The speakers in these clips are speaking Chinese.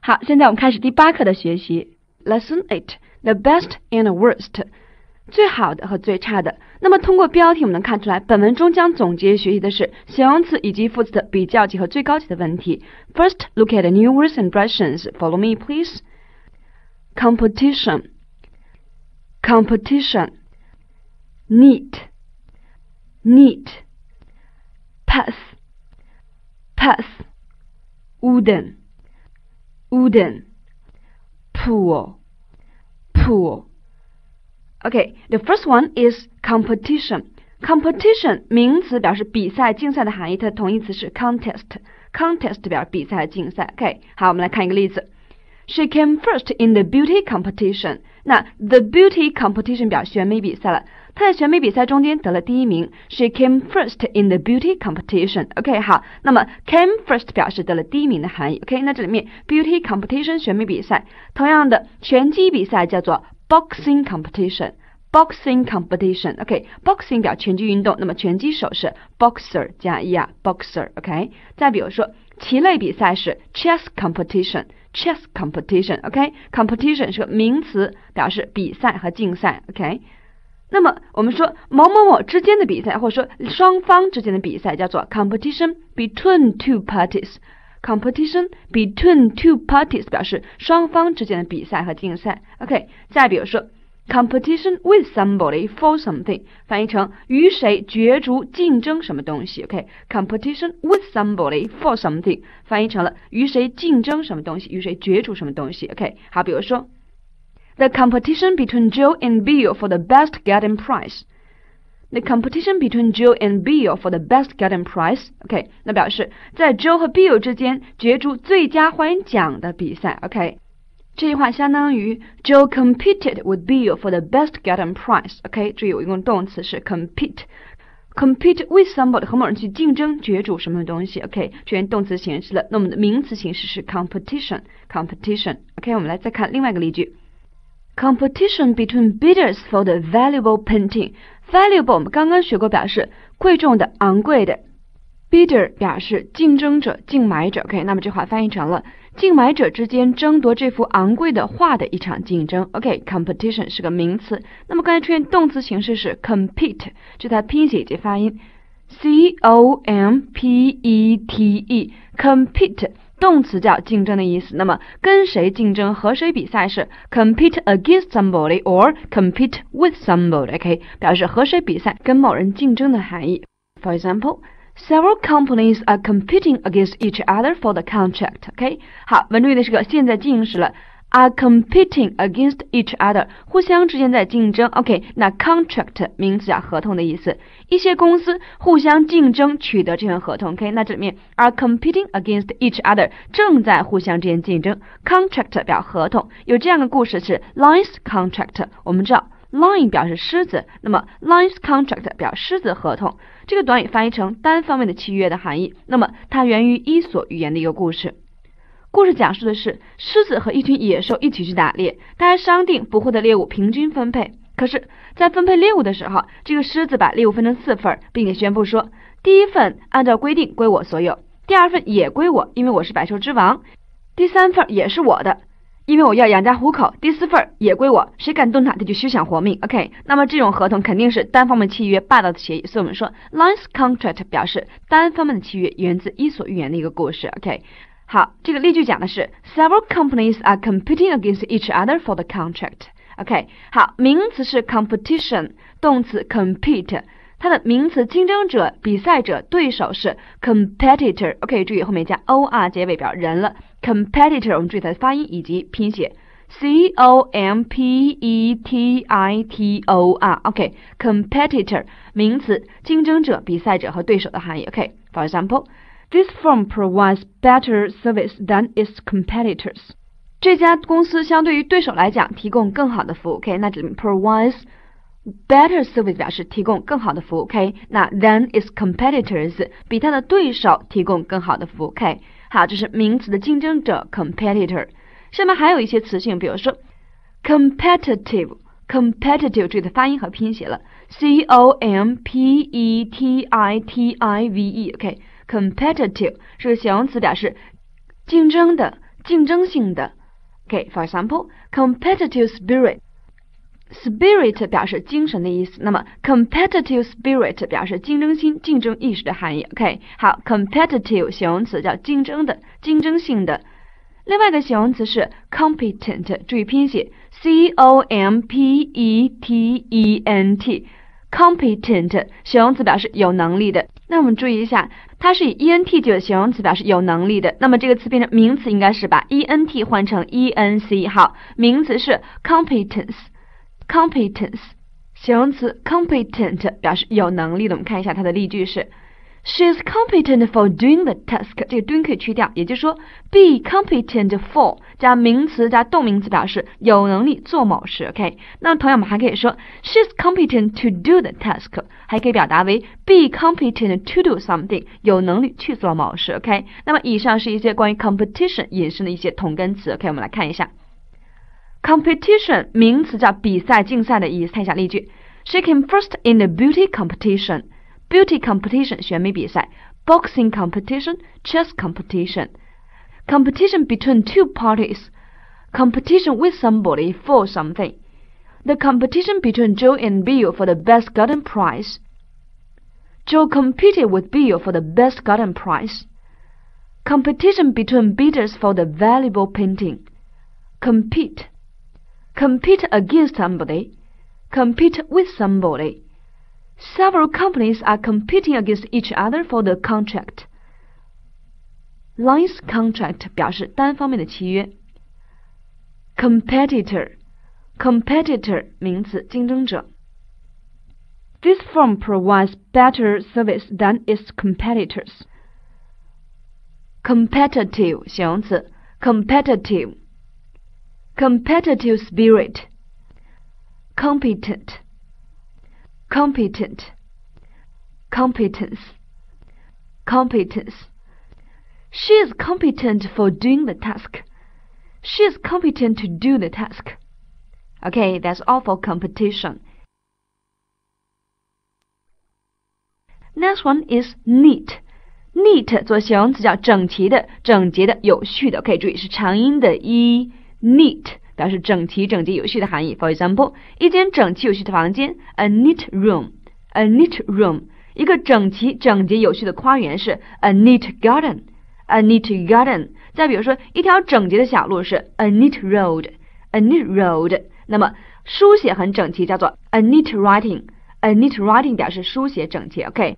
好，现在我们开始第八课的学习。Lesson eight: The best and worst，最好的和最差的。那么通过标题我们能看出来，本文中将总结学习的是形容词以及副词的比较级和最高级的问题。First, look at the new words and expressions. Follow me, please. Competition, competition. Neat, neat. Pass, pass. Wooden, wooden. Pool, pool. Okay, the first one is competition. Competition 名词表示比赛、竞赛的含义，它的同义词是 contest。contest 表示比赛、竞赛。OK，好，我们来看一个例子。She came first in the beauty competition。那 the beauty competition 表示选美比赛了， 他在选美比赛中间得了第一名。She came first in the beauty competition。OK，好，那么 came first 表示得了第一名的含义。OK，那这里面 beauty competition 选美比赛，同样的拳击比赛叫做 boxing competition。boxing competition，OK，boxing 表拳击运动，那么拳击手是 boxer 加 er，boxer，OK。再比如说棋类比赛是 chess competition，chess competition，OK，competition 是个名词，表示比赛和竞赛，OK。那么我们说某某某之间的比赛，或者说双方之间的比赛，叫做 competition between two parties。competition between two parties 表示双方之间的比赛和竞赛，OK。再比如说。competition with somebody for something 翻译成与谁角逐竞争什么东西，OK？competition with somebody for something 翻译成了与谁竞争什么东西，与谁角逐什么东西，OK？好，比如说 ，the competition between Joe and Bill for the best garden prize。The competition between Joe and Bill for the best garden prize，OK？那表示在 Joe 和 Bill 之间角逐最佳花园奖的比赛，OK？这句话相当于 Joe competed with Bill for the best garden prize。OK，注意我用动词是 compete，compete with somebody 和某人去竞争、角逐什么东西。OK，出现动词形式了。那我们的名词形式是 competition，competition。OK，我们来再看另外一个例句 ：competition between bidders for the valuable painting。valuable 我们刚刚学过，表示贵重的、昂贵的。bidder 表示竞争者、竞买者。OK，那么这话翻译成了。竞买者之间争夺这幅昂贵的画的一场竞争。OK，competition 是个名词。那么刚才出现动词形式是 compete，就它拼写以及发音，c o m p e t e，compete 动词叫竞争的意思。那么跟谁竞争，和谁比赛是 compete against somebody or compete with somebody。OK，表示和谁比赛，跟某人竞争的含义。For example。Several companies are competing against each other for the contract. OK，好，文中用的是个现在进行时了，are competing against each other，互相之间在竞争。OK，那 contract 名词叫合同的意思，一些公司互相竞争取得这份合同。OK，那这里面 are competing against each other 正在互相之间竞争，contract 表合同。有这样的故事是 Lions contract，我们知道。Lion 表示狮子，那么 Lions contract 表狮子合同，这个短语翻译成单方面的契约的含义。那么它源于伊索寓言的一个故事，故事讲述的是狮子和一群野兽一起去打猎，大家商定捕获的猎物平均分配。可是，在分配猎物的时候，这个狮子把猎物分成四份，并且宣布说，第一份按照规定归我所有，第二份也归我，因为我是百兽之王，第三份也是我的。因为我要养家糊口，第四份也归我，谁敢动它，他就休想活命。OK，那么这种合同肯定是单方面契约，霸道的协议。所以我们说，Lions contract 表示单方面的契约，源自伊索寓言的一个故事。OK，好，这个例句讲的是 Several companies are competing against each other for the contract。OK，好，名词是 competition，动词 compete。它的名词竞争者、比赛者、对手是 competitor。OK，注意后面加 or 结尾表人了。competitor，我们注意它的发音以及拼写，c o m p e t i t o r。OK，competitor 名词竞争者、比赛者和对手的含义。OK，for example example，this firm provides better service than its competitors。这家公司相对于对手来讲提供更好的服务。OK，那这里面 provides。Better service 表示提供更好的服务，OK？那 than its competitors 比它的对手提供更好的服务，OK？好，这是名词的竞争者 competitor。下面还有一些词性，比如说 competitive，competitive 注意的发音和拼写了，c o m p e t i t i v competitive 是形容词，表示竞争的、竞争性的。OK，for example，competitive spirit。Spirit 表示精神的意思，那么 competitive spirit 表示竞争心、竞争意识的含义。OK，好，competitive 形容词叫竞争的、竞争性的。另外一个形容词是 competent，注意拼写 c o m p e t e n t，competent 形容词表示有能力的。那我们注意一下，它是以 e n t 的形容词表示有能力的。那么这个词变成名词，应该是把 e n t 换成 e n c。好，名词是 competence。competence 形容词 competent 表示有能力的。我们看一下它的例句是：She is competent for doing the task。这个 doing 可以去掉，也就是说，be competent for 加名词加动名词表示有能力做某事。OK，那同样我们还可以说，She is competent to do the task，还可以表达为 be competent to do something，有能力去做某事。OK，那么以上是一些关于 competition 引申的一些同根词。OK，我们来看一下。Competition 名词叫比赛、竞赛的意思。看一下例句：She came first in the beauty competition. Beauty competition 选美比赛，boxing competition, chess competition, competition between two parties, competition with somebody for something. The competition between Joe and Bill for the best garden prize. Joe competed with Bill for the best garden prize. Competition between bidders for the valuable painting. Compete compete against somebody, compete with somebody. Several companies are competing against each other for the contract. License contract 表示单方面的契约。Competitor, competitor 名词，竞争者。This firm provides better service than its competitors. Competitive 形容词，competitive competitive spirit, competent, competent, competence, competence. She is competent for doing the task. She is competent to do the task. Okay, that's all for competition. Next one is neat. neat 做形容词叫整齐的、整洁的、有序的。可以注意是长音的 e。Neat 表示整齐、整洁、有序的含义。For example，一间整齐有序的房间，a neat room，a neat room。一个整齐、整洁、有序的花园是 a neat garden，a neat garden。再比如说，一条整洁的小路是 a neat road，a neat road。那么书写很整齐，叫做 a neat writing，a neat writing 表示书写整洁。OK，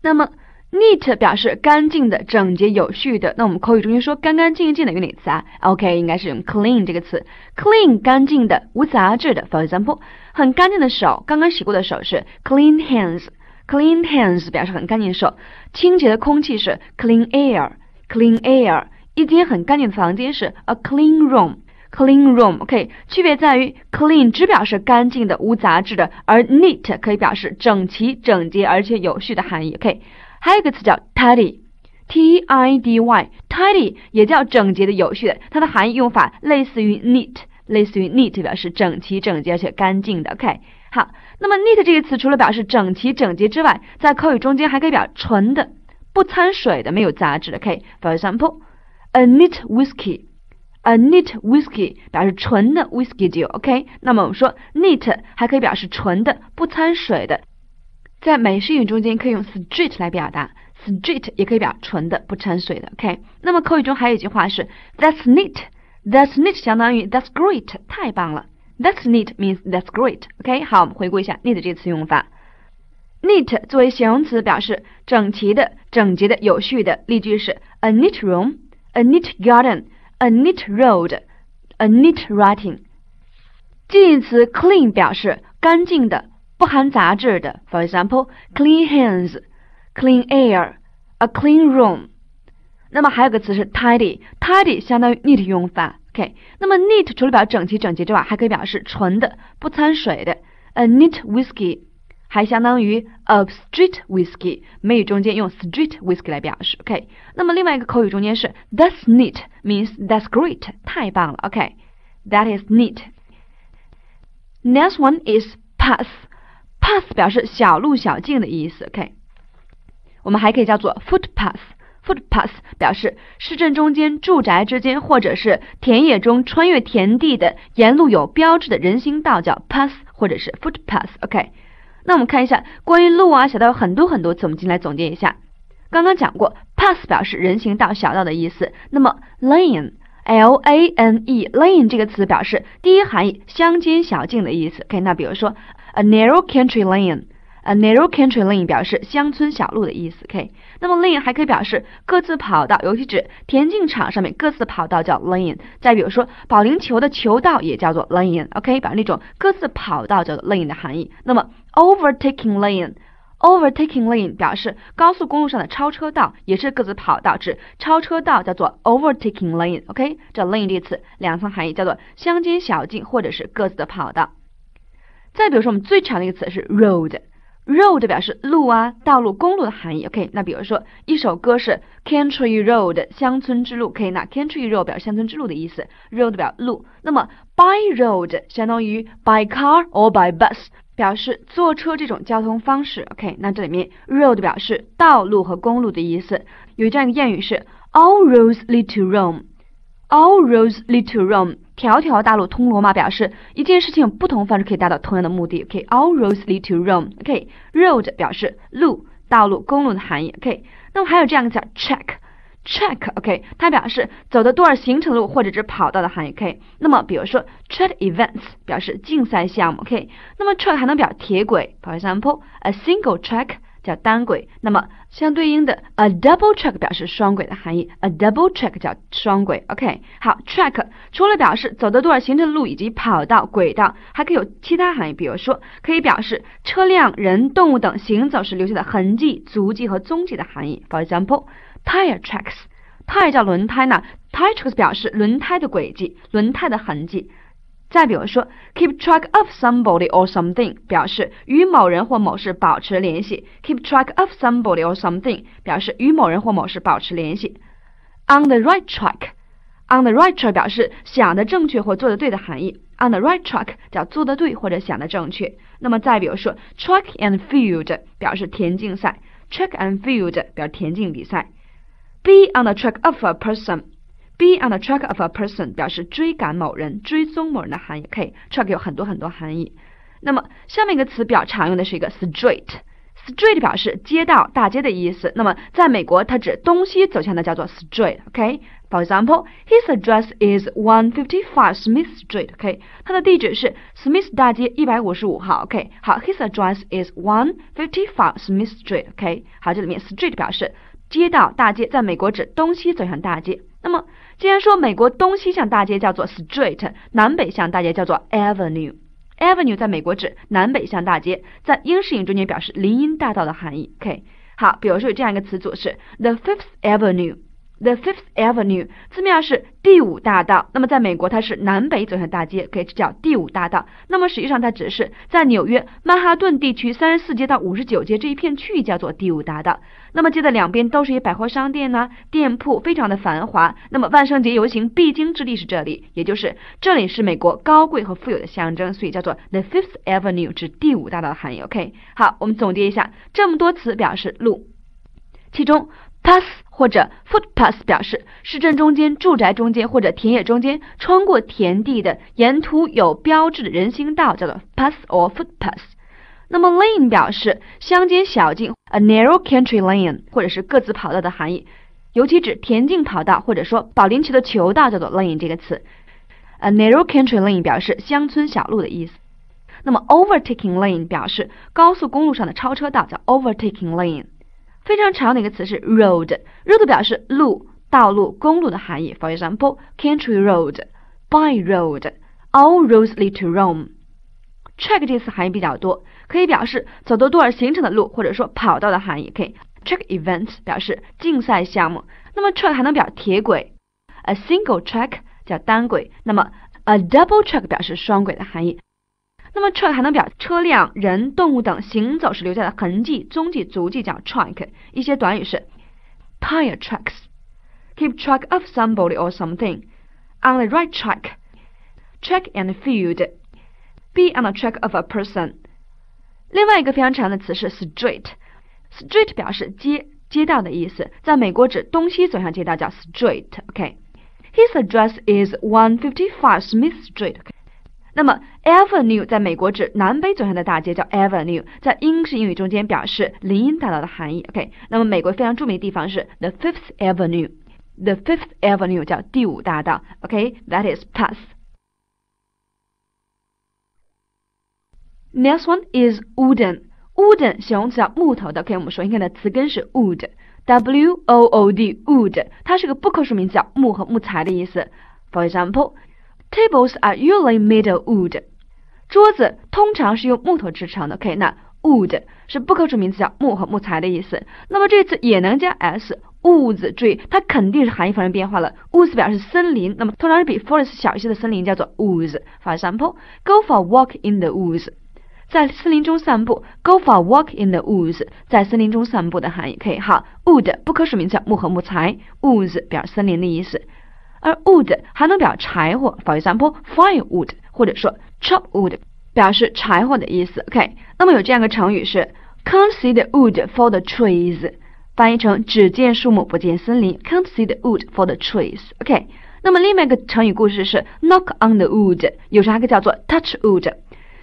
那么。Neat 表示干净的、整洁、有序的。那我们口语中间说干干净净的用哪词啊？OK，应该是用 clean 这个词。clean 干净的、无杂质的。For example，很干净的手，刚刚洗过的手是 clean hands。clean hands 表示很干净的手。清洁的空气是 clean air。clean air。一间很干净的房间是 a clean room。clean room。OK，区别在于 clean 只表示干净的、无杂质的，而 neat 可以表示整齐、整洁而且有序的含义。OK。还有一个词叫 tidy，t i d y，tidy 也叫整洁的、有序的。它的含义用法类似于 neat，类似于 neat 表示整齐、整洁而且干净的。OK，好，那么 neat 这个词除了表示整齐、整洁之外，在口语中间还可以表纯的、不掺水的、没有杂质的。OK，for example，a neat whiskey，a neat whiskey 表示纯的 whiskey 酒。OK，那么我们说 neat 还可以表示纯的、不掺水的。在美式英语中间可以用 straight 来表达，straight 也可以表纯的、不掺水的。OK，那么口语中还有一句话是 That's neat，That's neat 相当于 That's great，太棒了。That's neat means That's great。OK，好，我们回顾一下 neat 这个词用法。neat 作为形容词表示整齐的、整洁的、有序的。例句是 A neat room，A neat garden，A neat road，A neat writing。近义词 clean 表示干净的。不含杂质的，for example, clean hands, clean air, a clean room。那么还有个词是 tidy，tidy 相当于 neat 用法，OK。那么 neat 除了表示整齐整洁之外，还可以表示纯的、不掺水的，a neat whiskey，还相当于 a street whiskey。美语中间用 street whiskey 来表示，OK。那么另外一个口语中间是 that's neat means that's great，太棒了，OK。That is neat. Next one is pass. Path 表示小路小径的意思，OK。我们还可以叫做 footpath。footpath 表示市镇中间、住宅之间，或者是田野中穿越田地的沿路有标志的人行道叫 path，或者是 footpath。OK，那我们看一下关于路啊、小道有很多很多词，我们进来总结一下。刚刚讲过，path 表示人行道、小道的意思。那么 lane，l a n e，lane 这个词表示第一含义乡间小径的意思。OK，那比如说 a narrow country lane。A narrow country lane 表示乡村小路的意思，OK。那么 lane 还可以表示各自跑道，尤其指田径场上面各自跑道叫 lane。再比如说保龄球的球道也叫做 lane，OK，把那种各自跑道叫做 lane 的含义。那么 overtaking lane，overtaking lane 表示高速公路上的超车道，也是各自跑道，指超车道叫做 overtaking lane，OK。这 lane 这词两层含义，叫做乡间小径或者是各自的跑道。再比如说我们最常的一个词是 road。road 表示路啊、道路、公路的含义。OK，那比如说一首歌是 Country Road 乡村之路，可以那 Country Road 表示乡村之路的意思，road 表路。那么 by road 相当于 by car or by bus，表示坐车这种交通方式。OK，那这里面 road 表示道路和公路的意思。有这样一个谚语是 All roads lead to Rome，All roads lead to Rome。条条大路通罗马，表示一件事情有不同方式可以达到同样的目的。OK，all roads lead to Rome。OK，road 表示路、道路、公路的含义。OK，那么还有这样一个叫 track，track。OK，它表示走的多少行程路或者是跑道的含义。OK，那么比如说 track events 表示竞赛项目。OK，那么 track 还能表铁轨，For example，a single track。叫单轨，那么相对应的 a double track 表示双轨的含义，a double track 叫双轨。OK，好，track 除了表示走的多少行程的路以及跑道、轨道，还可以有其他含义，比如说可以表示车辆、人、动物等行走时留下的痕迹、足迹和踪迹的含义。For example，tire tracks，tire 叫轮胎呢，tire tracks 表示轮胎的轨迹、轮胎的痕迹。再比如说，keep track of somebody or something 表示与某人或某事保持联系。keep track of somebody or something 表示与某人或某事保持联系。on the right track，on the right track 表示想的正确或做的对的含义。on the right track 叫做的对或者想的正确。那么再比如说，track and field 表示田径赛，track and field 表示田径比赛。be on the track of a person。Be on the track of a person 表示追赶某人、追踪某人的含义。可以，track 有很多很多含义。那么下面一个词比较常用的是一个 street，street 表示街道、大街的意思。那么在美国，它指东西走向的叫做 street。OK，For example，his address is one fifty five Smith Street。OK，它的地址是 Smith 大街一百五十五号。OK，好，his address is one fifty five Smith Street。OK，好，这里面 street 表示街道、大街，在美国指东西走向大街。那么既然说美国东西向大街叫做 street，南北向大街叫做 avenue。avenue 在美国指南北向大街，在英式英语中间表示林荫大道的含义。OK，好，比如说有这样一个词组是 the Fifth Avenue。The Fifth Avenue 字面是第五大道，那么在美国它是南北走向大街，可以叫第五大道。那么实际上它只是在纽约曼哈顿地区三十四街到五十九街这一片区域叫做第五大道。那么街的两边都是一百货商店呐，店铺非常的繁华。那么万圣节游行必经之地是这里，也就是这里是美国高贵和富有的象征，所以叫做 The Fifth Avenue 指第五大道的含义。OK，好，我们总结一下这么多词表示路，其中。Path 或者 footpath 表示市政中间、住宅中间或者田野中间穿过田地的沿途有标志的人行道，叫做 path or footpath。那么 lane 表示乡间小径，a narrow country lane，或者是各自跑道的含义，尤其指田径跑道或者说保龄球的球道，叫做 lane 这个词。a narrow country lane 表示乡村小路的意思。那么 overtaking lane 表示高速公路上的超车道，叫 overtaking lane。非常常用的一个词是 road，road 表示路、道路、公路的含义。For example, country road, by road, all roads lead to Rome. track 这词含义比较多，可以表示走的多少行程的路，或者说跑道的含义。可以 track event 表示竞赛项目。那么 track 还能表铁轨，a single track 叫单轨。那么 a double track 表示双轨的含义。那么 track 还能表车辆、人、动物等行走时留下的痕迹、踪迹、足迹叫 track。一些短语是 tire tracks，keep track of somebody or something，on the right track，track and field，be on the track of a person。另外一个非常常的词是 street，street 表示街。街道的意思。在美国指东西走向街道叫 street。OK，his address is one fifty five Smith Street。那么 avenue 在美国指南北走向的大街叫 avenue，在英式英语中间表示林荫大道的含义。OK，那么美国非常著名的地方是 the Fifth Avenue。The Fifth Avenue 叫第五大道。OK，that is pass。Next one is wooden. Wooden 形容词叫木头的。OK，我们首先看的词根是 wood，W O O D，wood，它是个不可数名词，叫木和木材的意思。For example, tables are usually made of wood. 桌子通常是用木头制成的。OK，那 wood 是不可数名词，叫木和木材的意思。那么这次也能加 s。woods，注意它肯定是含义发生变化了。woods 表示森林，那么通常是比 forest 小一些的森林叫做 woods。For example, go for a walk in the woods. 在森林中散步，go for a walk in the woods，在森林中散步的含义可以好。wood 不可数名词叫木和木材，woods 表示森林的意思，而 wood 还能表柴火，for example firewood，或者说 chop wood 表示柴火的意思。OK，那么有这样一个成语是 can't see the wood for the trees，翻译成只见树木不见森林，can't see the wood for the trees。OK，那么另外一个成语故事是 knock on the wood，有时还可以叫做 touch wood。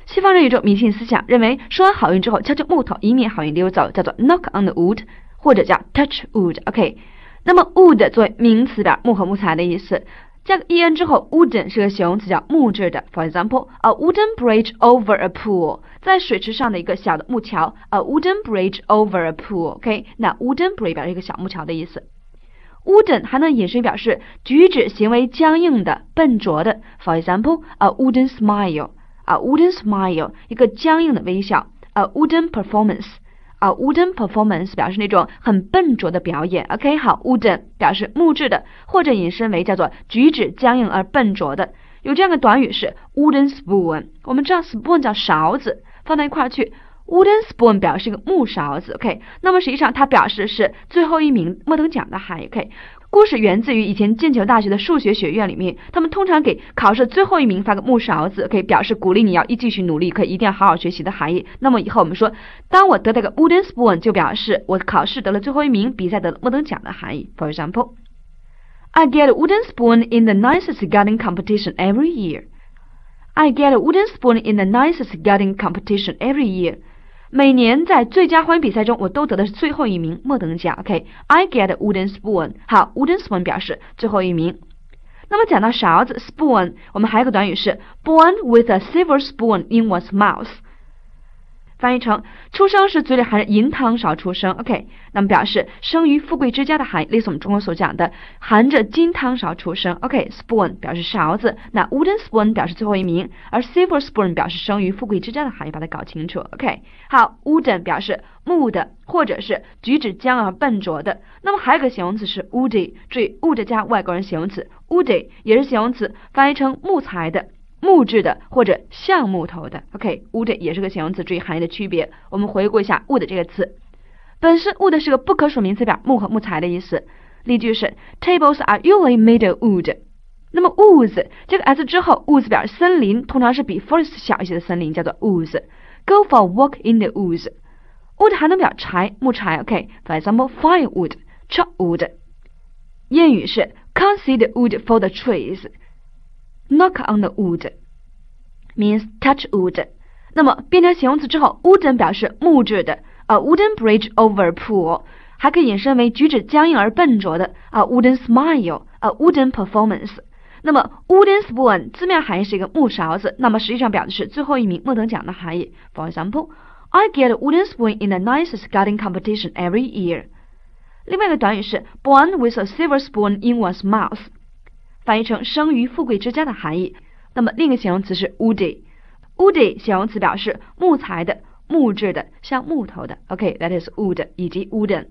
西方人有一种迷信思想，认为说完好运之后敲敲木头，以免好运溜走，叫做 knock on the wood，或者叫 touch wood。OK，那么 wood 作为名词表木和木材的意思，加个 en 之后，wooden 是个形容词，叫木质的。For example，a wooden bridge over a pool，在水池上的一个小的木桥，a wooden bridge over a pool。OK，那 wooden bridge 表示一个小木桥的意思。wooden 还能引申表示举止行为僵硬的、笨拙的。For example，a wooden smile。A wooden smile，一个僵硬的微笑。A wooden performance 啊 wooden performance 表示那种很笨拙的表演。OK，好，wooden 表示木质的，或者引申为叫做举止僵硬而笨拙的。有这样的短语是 wooden spoon。我们知道 spoon 叫勺子，放到一块儿去，wooden spoon 表示一个木勺子。OK，那么实际上它表示的是最后一名末等奖的含义。OK。故事源自于以前剑桥大学的数学学院里面，他们通常给考试最后一名发个木勺子，可以表示鼓励你要一继续努力，可以一定要好好学习的含义。那么以后我们说，当我得到个 wooden spoon，就表示我考试得了最后一名，比赛得了末等奖的含义。For example, I get a wooden spoon in the nicest garden competition every year. I get a wooden spoon in the nicest garden competition every year. 每年在最佳欢迎比赛中，我都得的是最后一名，末等奖。OK，I get wooden spoon。好，wooden spoon 表示最后一名。那么讲到勺子，spoon，我们还有个短语是 born with a silver spoon in one's mouth。翻译成出生时嘴里含着银汤勺出生，OK，那么表示生于富贵之家的含义，类似我们中国所讲的含着金汤勺出生，OK，spoon 表示勺子，那 wooden spoon 表示最后一名，而 silver spoon 表示生于富贵之家的含义，把它搞清楚，OK，好，wooden 表示木的，或者是举止僵而笨拙的，那么还有个形容词是 woody，注意 wood 加外国人形容词 woody 也是形容词，翻译成木材的。木质的或者像木头的，OK，wood 也是个形容词，注意含义的区别。我们回顾一下 wood 这个词，本身 wood 是个不可数名词表木和木材的意思。例句是 Tables are usually made of wood。那么 woods 这个 s 之后，woods 表示森林，通常是比 forest 小一些的森林，叫做 woods。Go for a walk in the woods。wood 还能表柴木柴，OK，For example，firewood，chop wood。谚语是 Can't see the wood for the trees。Knock on the wood means touch wood。那么变成形容词之后，wooden 表示木质的，a wooden bridge over pool，还可以引申为举止僵硬而笨拙的，a wooden smile，a wooden performance。那么 wooden spoon 字面含义是一个木勺子，那么实际上表的是最后一名末等奖的含义。For example, I get a wooden spoon in the nicest garden competition every year。另外一个短语是 born with a silver spoon in one's mouth。翻译成生于富贵之家的含义。那么另一个形容词是 woody，woody 形容词表示木材的、木质的、像木头的。OK，that is wood 以及 wooden。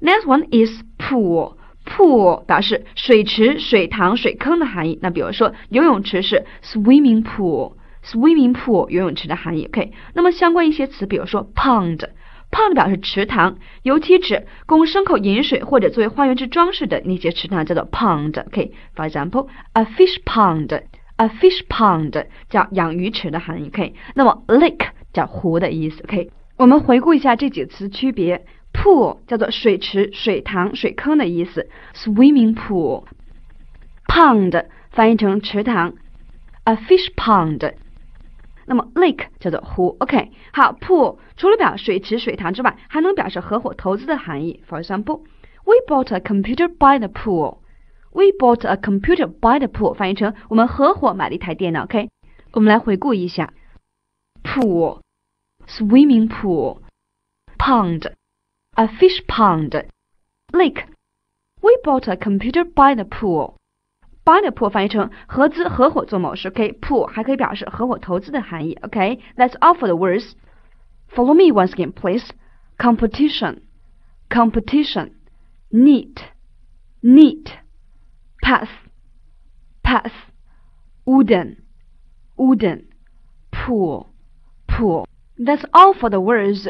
Next one is pool，pool 表示水池、水塘、水坑的含义。那比如说游泳池是 swimming pool，swimming pool 游泳池的含义。OK，那么相关一些词，比如说 pond。Pond 表示池塘，尤其指供牲口饮水或者作为花园之装饰的那些池塘，叫做 pond。OK，for example，a fish pond，a fish pond 叫养鱼池的含义。OK，那么 lake 叫湖的意思。OK，我们回顾一下这几个词区别：pool 叫做水池、水塘、水坑的意思；swimming pool；pond 翻译成池塘，a fish pond。那么 lake 叫做湖。OK，好，pool 除了表水池、水塘之外，还能表示合伙投资的含义。For example，we bought a computer by the pool。We bought a computer by the pool，翻译成我们合伙买了一台电脑。OK，我们来回顾一下：pool。swimming pool, pond, a fish pond, lake. We bought a computer by the pool. By the pool 翻译成合资、合伙做某事。OK，pool 还可以表示合伙投资的含义。OK，that's all for the words. Follow me once again, please. Competition, competition, neat, neat, pass, pass, wooden, wooden, pool, pool. That's all for the words.